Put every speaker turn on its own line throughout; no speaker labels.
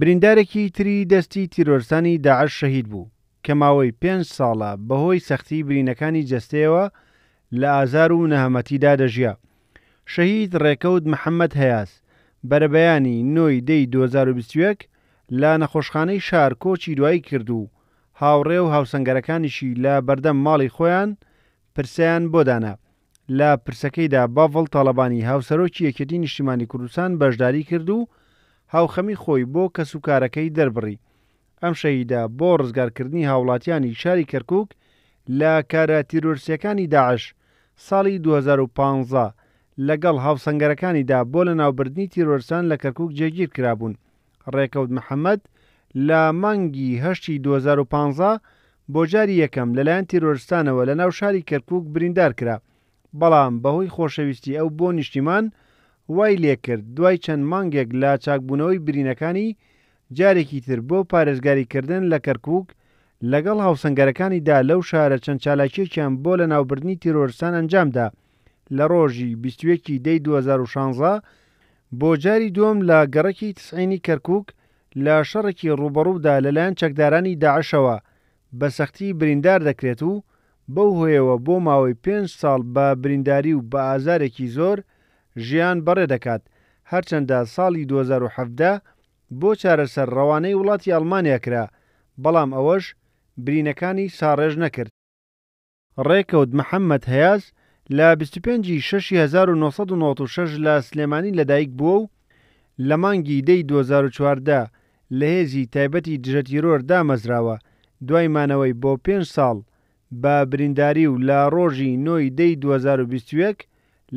بریندارێکی تری دەستی تیرۆرسانی داعش شەهید بوو کە ماوەی پێنج ساڵە بەهۆی سەختی برینەکانی جەستەیەوە لە ئازار و نەهەمەتیدا دەژیا. شەهید ڕێکەوت محەمەد هەیاس، بەرەبەیانی نۆ ی دەی دوو هەزار و بیست و یەک لە نەخۆشخانەی شار کۆچی دوایی کرد و هاوڕێ و هاوسەنگەرەکانیشی لە بەردەم ماڵی خۆیان پرسەیان بۆ دانا. لە پرسەکەیدا باڤڵ تاڵەبانی هاوسەرۆکی یەکێتی نیشتیمانی کوردستان بەشداری کرد و هاوخەمی خۆی بۆ کەسوکارەکەی دەربڕی. ئەم شەهیدە بۆ ڕزگارکردنی هاوڵاتیانی شاری کەرکوک لە کارە تیرۆرستیەکانی داعش ساڵی دوو هەزار و پازدە لەگەڵ هاوسەنگەرەکانیدا بۆ لەناوبردنی تیرۆرستان لە کەرکوک جێگیر کرابوون. ڕێکەوت محەمەد لە مانگی هەشتی دوو هەزار و پازدە بۆ جاری یەکەم لەلایەن تیرۆرستانەوە لە ناو شاری کەرکووک بریندار کرا، بەڵام بەهۆی خۆشەویستی ئەو بۆ نیشتیمان وای لێکرد دوای چەند مانگێک لە چاکبوونەوەی برینەکانی جارێکی تر بۆ پارێزگاری کردن لە کەرکووک لەگەڵ هاوسەنگەرەکانیدا لەو شارە چەند چالاکیەکیان بۆ لەناوبردنی تیرۆرستان ئەنجامدا. لە ڕۆژی بیست و یەک ی دەی دوو هەزار و شانزە بۆ جاری دووەم لە گەڕەکی تسعینی کەرکووک لە شەڕێکی ڕووبەڕوودا لەلایەن چەکدارانی داعشەوە بە سەختی بریندار دەکرێت و بەو هۆیەوە بۆ ماوەی پێنج ساڵ بە برینداری و بە ئازارێکی زۆر ژیان بەڕێ دەکات هەرچەندە ساڵی دوو هەزار و حەڤدە بۆ چارەسەر ڕەوانەی وڵاتی ئەڵمانیا کرا بەڵام ئەوەش برینەکانی ساڕێژ نەکرد. ڕێکەوت محەمەد هەیاس لە بیست و پێنج ی شەش ی هەزار و نۆ سەد و نەوەد و شەش لە سلێمانی لەدایک بووە و لە مانگی دە ی دوو هەزار و چواردە لە هێزی تایبەتی دژەتیرۆر دامەزراوە دوای مانەوەی بۆ پێنج ساڵ بە برینداری و لە ڕۆژی نۆ ی دە ی دوو هەزار و بیست و یەک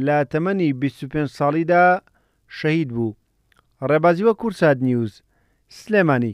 لە تەمەنی بیست و پێنج ساڵیدا شەهید بوو ڕێبازیوەکورساتنیوز، سلێمانی.